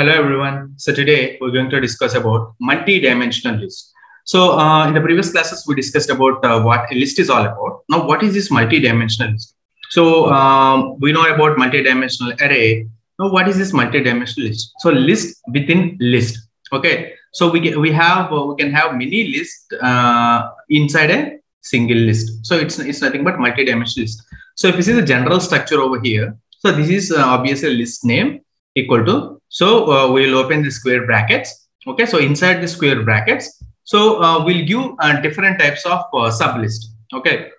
Hello everyone. So today we're going to discuss about multi-dimensional list. So uh, in the previous classes we discussed about uh, what a list is all about. Now what is this multi-dimensional list? So um, we know about multi-dimensional array. Now what is this multi-dimensional list? So list within list. Okay. So we we have uh, we can have many lists uh, inside a single list. So it's it's nothing but multi-dimensional list. So if you see the general structure over here, so this is uh, obviously a list name equal to, so uh, we'll open the square brackets. Okay, so inside the square brackets, so uh, we'll give uh, different types of uh, sub list. Okay,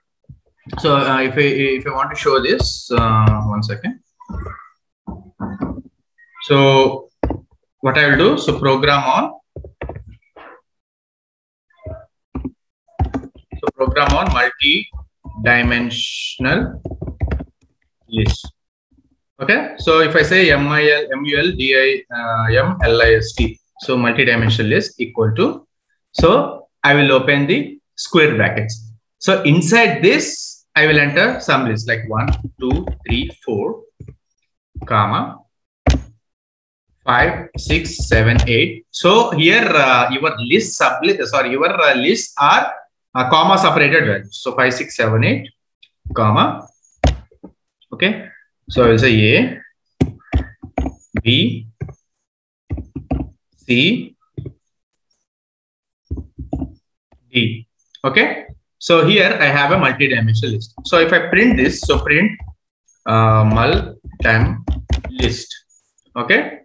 so uh, if I if I want to show this, uh, one second. So what I will do, so program on. So program on multi-dimensional list. Okay, so if I say MIL, MUL, so multi-dimensional list equal to, so I will open the square brackets. So inside this, I will enter some list like one, two, three, four, comma, five, six, seven, eight. So here uh, your list sublist, sorry, your uh, lists are uh, comma separated values. So five, six, seven, eight, comma. Okay. So I will say A, B, C, D. Okay. So here I have a multi-dimensional list. So if I print this, so print uh, multi list. Okay.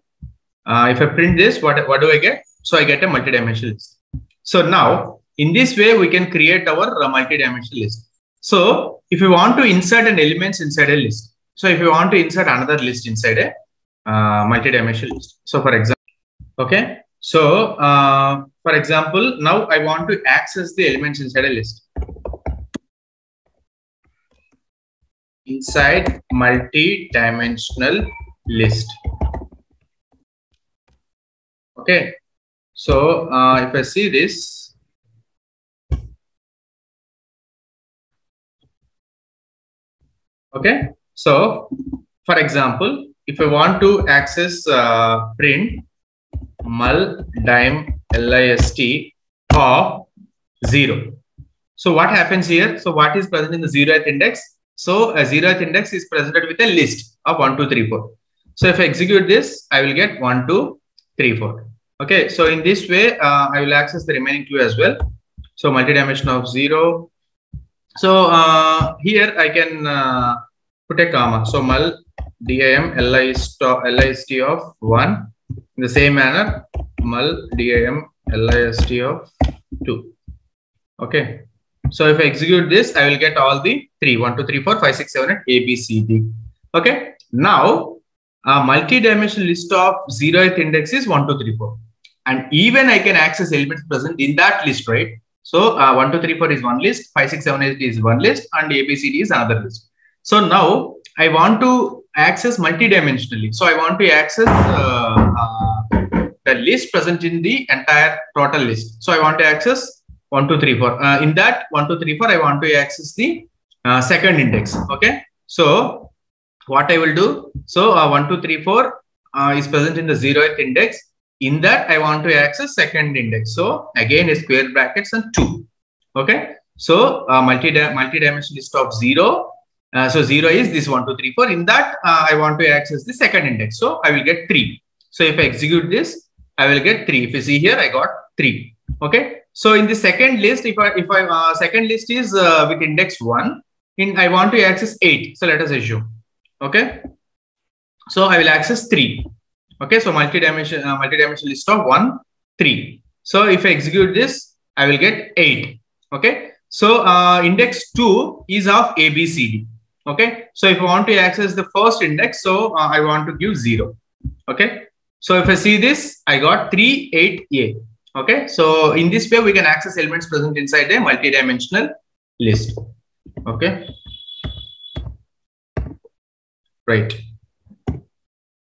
Uh, if I print this, what, what do I get? So I get a multi-dimensional list. So now in this way, we can create our uh, multi-dimensional list. So if you want to insert an elements inside a list, so if you want to insert another list inside a uh, multi-dimensional list. So for example, okay. So uh, for example, now I want to access the elements inside a list. Inside multi-dimensional list. Okay. So uh, if I see this, okay. So, for example, if I want to access uh, print mul dime list of 0. So what happens here? So what is present in the zeroth index? So a zeroth index is presented with a list of 1, 2, 3, 4. So if I execute this, I will get 1, 2, 3, 4. Okay, so in this way, uh, I will access the remaining two as well. So multi-dimension of 0. So uh, here I can uh, put a comma. So mul dim list, of 1 in the same manner mul dim list of 2. Okay. So if I execute this, I will get all the 3, 1, 2, 3, 4, 5, 6, 7, 8, A, B, C, D. Okay. Now, a multi-dimensional list of zeroth index is 1, 2, 3, 4. And even I can access elements present in that list, right? So uh, 1, 2, 3, 4 is one list, 5, 6, 7, 8 is one list, and A, B, C, D is another list. So now I want to access multi-dimensionally. So I want to access uh, uh, the list present in the entire total list. So I want to access 1, 2, 3, 4. Uh, in that 1, 2, 3, 4, I want to access the uh, second index. Okay. So what I will do, so uh, 1, 2, 3, 4 uh, is present in the zeroth index. In that I want to access second index. So again, a square brackets and 2. Okay. So uh, multi multi-dimensional list of 0 uh, so 0 is this 1, 2, 3, 4. In that, uh, I want to access the second index. So I will get 3. So if I execute this, I will get 3. If you see here, I got 3. Okay. So in the second list, if I, if I, uh, second list is uh, with index 1, in I want to access 8. So let us assume. Okay. So I will access 3. Okay. So multi-dimension, uh, multi-dimensional list of 1, 3. So if I execute this, I will get 8. Okay. So index 2 is of A, B, C, D. Okay. So if I want to access the first index, so uh, I want to give 0. Okay. So if I see this, I got 3, 8, A. Okay. So in this way, we can access elements present inside a multi-dimensional list. Okay. Right.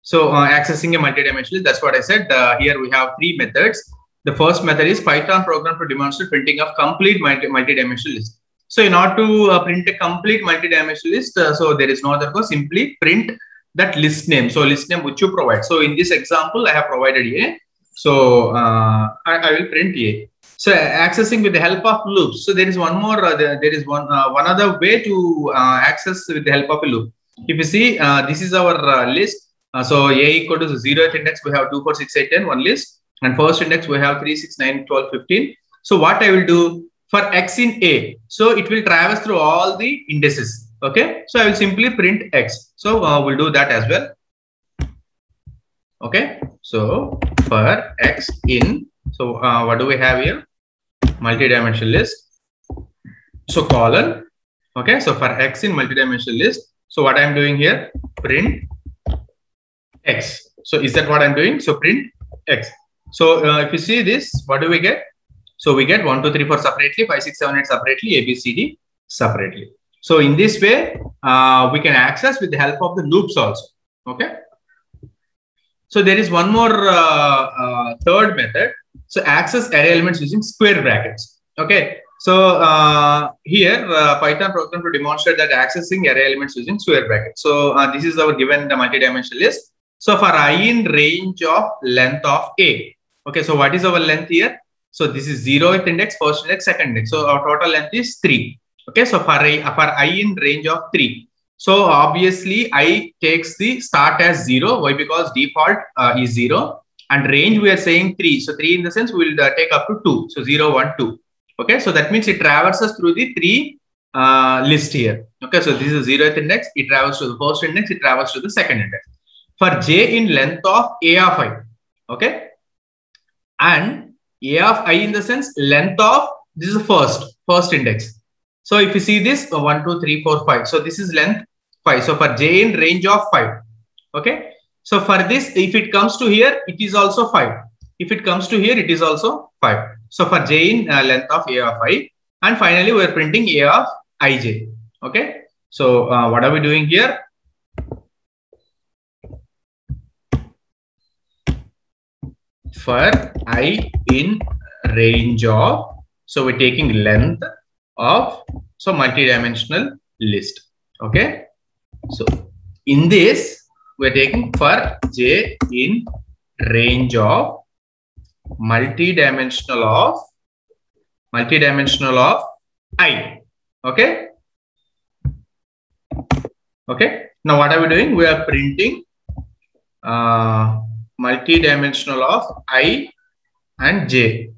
So uh, accessing a multi-dimensional, that's what I said. Uh, here we have three methods. The first method is Python program to demonstrate printing of complete multi- multi-dimensional list. So in order to uh, print a complete multi-dimensional list, uh, so there is no other code, simply print that list name. So list name which you provide. So in this example, I have provided A. So uh, I, I, will print A. So accessing with the help of loops. So there is one more. Uh, there, is one uh, one other way to uh, access with the help of a loop. If you see, this is our list. so A equal to the zeroth index, we have 2, 4, 6, 8, 10, one list. And first index, we have 3, 6, 9, 12, 15. So what I will do for X in A, so it will traverse through all the indices. Okay. So I will simply print X. So we'll do that as well. Okay. So for X in, so uh, what do we have here? Multi-dimensional list. So colon. Okay. So for X in multi-dimensional list. So what I'm doing here, print X. So is that what I'm doing? So print X. So uh, if you see this, what do we get? So we get 1, 2, 3, 4 separately, 5, 6, 7, 8 separately, A, B, C, D separately. So in this way, uh, we can access with the help of the loops also. Okay. So there is one more uh, uh, third method. So access array elements using square brackets. Okay. So uh, here uh, Python program to demonstrate that accessing array elements using square brackets. So uh, this is our given the multi-dimensional list. So for i in range of length of a. Okay. So what is our length here? So this is zeroth index, first index, second index. So our total length is three. Okay. So for i, for i in range of three. So obviously I takes the start as zero. Why? Because default uh, is zero and range we are saying three. So three in the sense we will uh, take up to two. So zero, one, two. Okay. So that means it traverses through the three uh, list here. Okay. So this is zeroth index. It travels to the first index. It travels to the second index. For j in length of a of i. Okay. And a of i in the sense length of this is the first first index so if you see this, uh, 1, 2, 3, 4, 5. So this is length 5. So for j in range of 5. Okay. So for this, if it comes to here, it is also 5. If it comes to here, it is also 5. So for j in uh, length of a of i. And finally, we are printing a of ij. Okay. So uh, what are we doing here? For i in range of, so we're taking length of so multi-dimensional list okay? So in this we're taking for j in range of multi-dimensional of multi-dimensional of i okay? Okay? Now what are we doing? We are printing uh, multi-dimensional of i and j.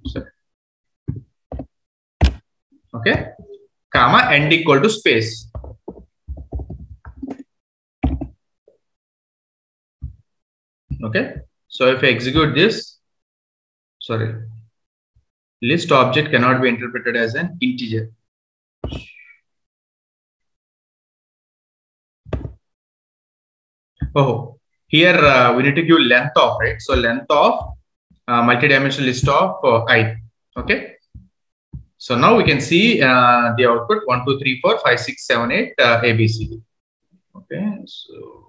Okay. Comma end equal to space. Okay. So if i execute this sorry list object cannot be interpreted as an integer. Oh here uh, we need to give length of right so length of uh, multi-dimensional list of uh, i okay so now we can see uh, the output 1, 2, 3, 4, 5, 6, 7, 8, uh, ABCD. Okay, so.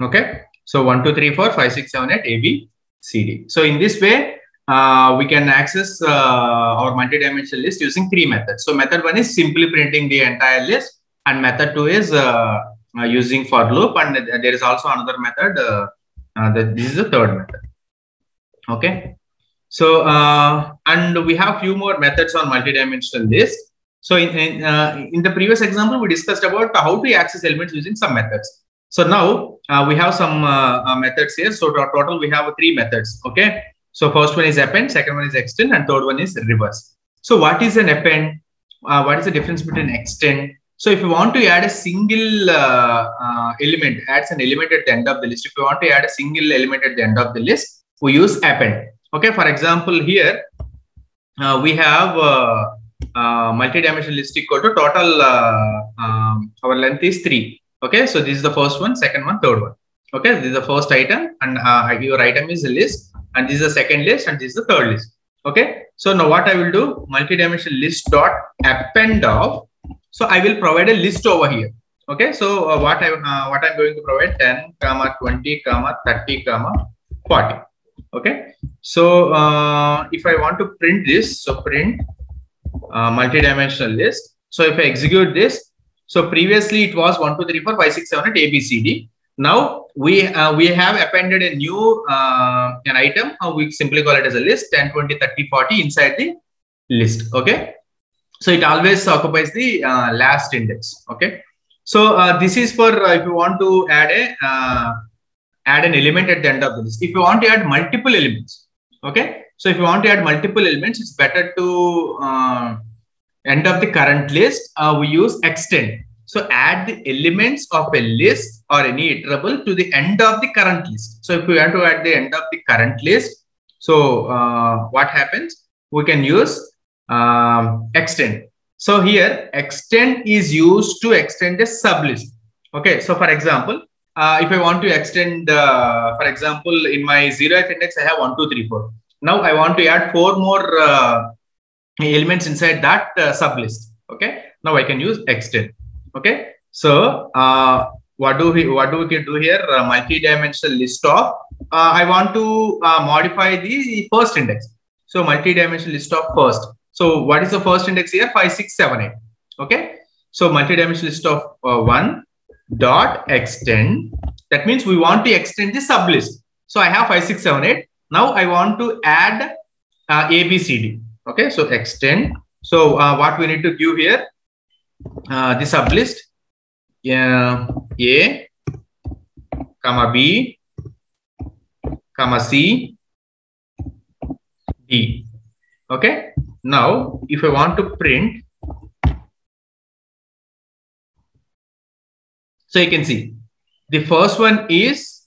Okay. So 1, 2, 3, 4, 5, 6, 7, 8, A, B, C, D. So in this way, uh, we can access uh, our multi-dimensional list using three methods. So method one is simply printing the entire list and method two is uh, uh using for loop and there is also another method. Uh, uh, that this is the third method. Okay. So, and we have few more methods on multi-dimensional list. So in, in, in the previous example, we discussed about how to access elements using some methods. So now uh, we have some uh, uh, methods here. So total we have three methods. Okay. So first one is append, second one is extend, and third one is reverse. So what is an append? Uh, what is the difference between extend? So if you want to add a single uh, uh, element, adds an element at the end of the list. If you want to add a single element at the end of the list, we use append. Okay. For example, here we have multi-dimensional list equal to total um, our length is three. Okay, so this is the first one, second one, third one. Okay, this is the first item, and uh, your item is a list, and this is the second list, and this is the third list. Okay. So now what I will do, multidimensional list dot append of. So I will provide a list over here. Okay. So uh, what I uh, what I'm going to provide 10 comma 20 comma 30 comma 40. Okay. So uh, if I want to print this, so print uh, multidimensional list. So if I execute this, so previously it was 1, 2, 3, 4, 5, 6, 7, 8, A, B, C, D. Now we uh, we have appended a new uh, an item. Uh, we simply call it as a list 10, 20, 30, 40 inside the list. Okay. So it always occupies the uh, last index. Okay. So uh, this is for uh, if you want to add a add an element at the end of the list. If you want to add multiple elements. Okay. So if you want to add multiple elements, it's better to end of the current list. we use extend. So add the elements of a list or any iterable to the end of the current list. So if we want to add the end of the current list, so uh, what happens? We can use um, extend. So here extend is used to extend a sublist. Okay. So for example, uh, if I want to extend, uh, for example, in my zeroth index, I have one, two, three, four. Now I want to add four more uh, elements inside that uh, sublist. Okay. Now I can use extend. Okay, so uh, what do we what do we can do here? Uh, multi-dimensional list of. Uh, I want to uh, modify the first index. So multi-dimensional list of first. So what is the first index here? Five, six, seven, eight. Okay. So multi-dimensional list of uh, one dot extend. That means we want to extend the sublist. So I have five, six, seven, eight. Now I want to add A, B, C, D. Okay. So extend. So what we need to give here? uh, the sublist uh, A, comma B, comma C, D. Okay. Now, if I want to print, so you can see the first one is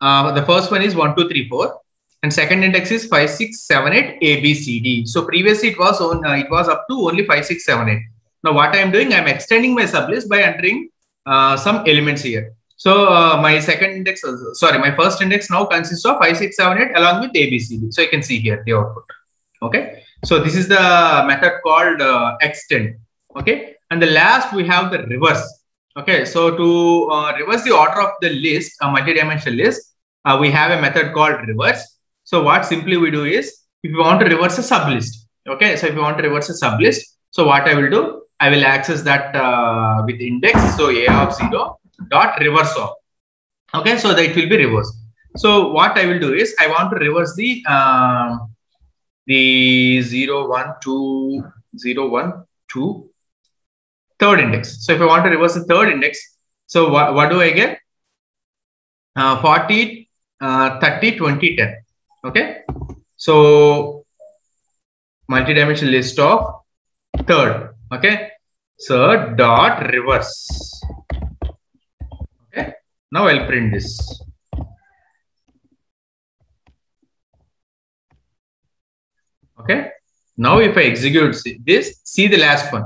uh, the first one is one, two, three, four, and second index is five, six, seven, eight, A, B, C, D. So previously it was on uh, it was up to only five, six, seven, eight. Now what I am doing, I am extending my sublist by entering uh, some elements here. So uh, my second index, uh, sorry, my first index now consists of 5, 6, 7, 8 along with ABCD. So you can see here the output. Okay. So this is the method called uh, extend. Okay. And the last we have the reverse. Okay. So to uh, reverse the order of the list, a multi-dimensional list, we have a method called reverse. So what simply we do is if you want to reverse a sublist. Okay. So if you want to reverse a sublist, so what I will do, I will access that uh, with index. So a of 0 dot reverse of. Okay, so that it will be reversed. So what I will do is I want to reverse the uh, the 0, 1, 2, 0, 1, 2, third index. So if I want to reverse the third index, so what, what do I get? Uh, 40, uh, 30, 20, 10. Okay. So multi-dimensional list of third. Okay? So dot reverse. Okay? Now i'll print this. Okay? Now if i execute this see the last one.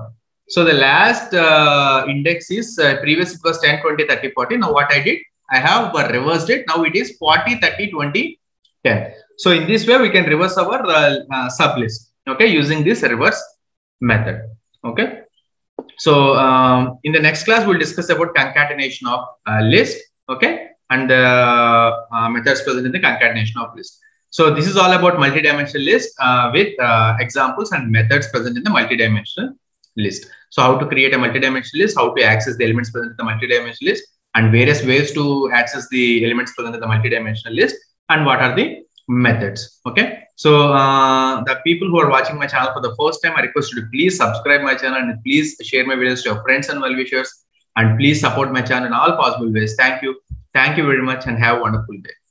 So the last uh, index is uh, previous it was 10 20 30 40 now what i did? I have reversed it now it is 40 30 20 10 so in this way we can reverse our uh, uh, sublist okay using this reverse method Okay. So um, in the next class, we'll discuss about concatenation of uh, list. Okay. And the uh, methods present in the concatenation of list. So this is all about multidimensional list uh, with uh, examples and methods present in the multidimensional list. So how to create a multidimensional list, how to access the elements present in the multidimensional list, and various ways to access the elements present in the multidimensional list, and what are the methods. Okay. So uh, the people who are watching my channel for the first time, I request you to please subscribe my channel and please share my videos to your friends and well-wishers and please support my channel in all possible ways. Thank you. Thank you very much and have a wonderful day.